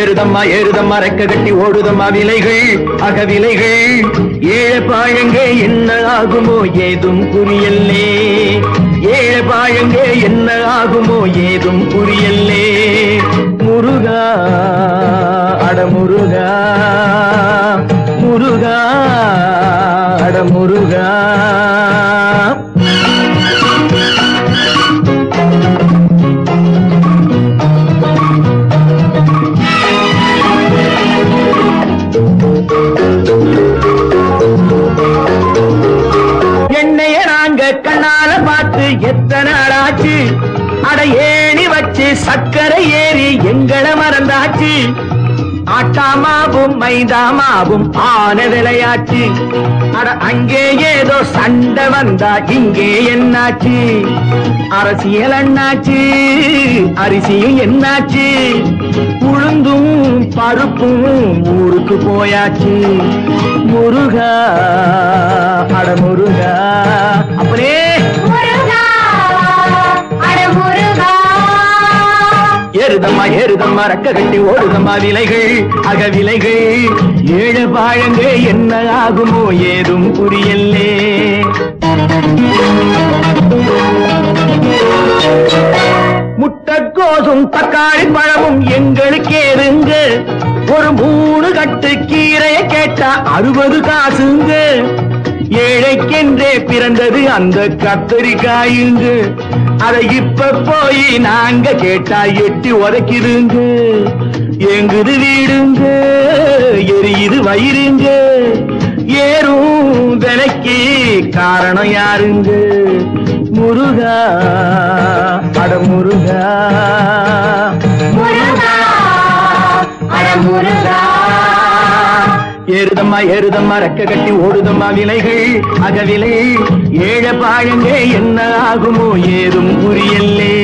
ஏறுதம்மா ஏறுதம்மா ரெக்க கட்டி ஓடுதம்மா விலைகள் அக விலைகள். ஏழ பாழங்கே என்ன ஆகுமோ ஏதும் புரியல்லே. ஏழ பாழங்கே என்ன ஆகுமோ ஏதும் புரியல்லே. முருகா அட முருகா முருகா அட முருகா. பார்த்து எத்தனை நாளாச்சு? அட ஏணி வச்சு சக்கரை ஏறி எங்களை மறந்தாச்சு. ஆட்டாமாவும் மைதாமாவும் ஆன விளையாச்சு. அட அங்கே ஏதோ சண்டை வந்தா இங்கே என்னாச்சு? அரசியல் என்னாச்சு? அரிசியும் என்னாச்சு? உளுந்தும் பருப்பும் ஊருக்கு போயாச்சு. முருகா ஏறுதம்மா ஏறுதம்மா ரக்க கட்டி ஓடுதம்மா விலைகள் அக விலைகள். ஏழு பாழங்க என்ன ஆகுமோ ஏதும் புரியல்லே. முட்டைக்கோசும் தக்காளி பழமும் எங்களுக்கு ஏறுங்க ஒரு மூணு கட்டு கீரையை கேட்டா அறுபது காசுங்க. ஏழைக்கென்றே பிறந்தது அந்த கத்தரிக்காயுங்க. அதை இப்ப போய் நாங்க கேட்டா எட்டி உதைக்குதுங்க எங்குது வீடுங்க எரியுது வயிறுங்க. ஏறும் விலைக்கு காரணம் யாருங்க? முருகா அட முருகா. முருகா அட முருகா. ஏறுதம்மா ஏறுதம்மா ரெக்க கட்டி ஓடுதம்மா விலைகள் அக விலை ஏழ பாழங்க என்ன ஆகுமோ ஏதும் புரியல்லே.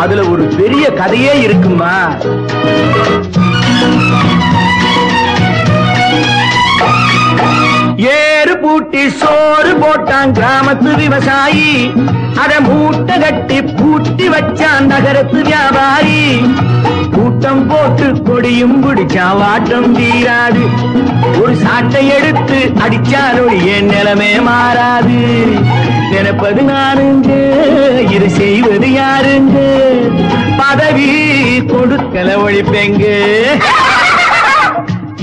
அதுல ஒரு பெரிய கதையே இருக்குமா ஏறு சோறு போட்டான் கிராமத்து விவசாயி. அத மூட்டை கட்டி பூட்டி வச்சான் நகரத்து வியாபாரி. கூட்டம் போட்டு கொடியும் பிடிச்சா வாட்டம் தீராது ஒரு சாட்டை எடுத்து அடிச்சாலும் என் நிலைமை மாறாது. நினைப்பது நானுங்க இது செய்வது யாருங்க? பதவி கொடுக்கல ஒழிப்பெங்க.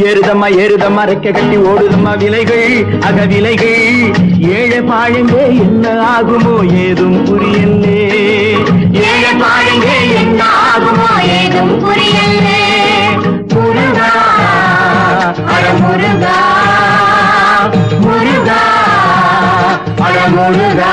ஏறுதம்மா ஏறுதம்மா ரெக்க கட்டி ஓடுதம்மா விலைகள் அக விலைகள். ஏழை பாழுங்கே என்ன ஆகுமோ ஏதும் புரியலே ஏழை பாழுங்கே என்ன ஆகுமோ ஏதும் புரியலே முருகா அட முருகா முருகா அட முருகா.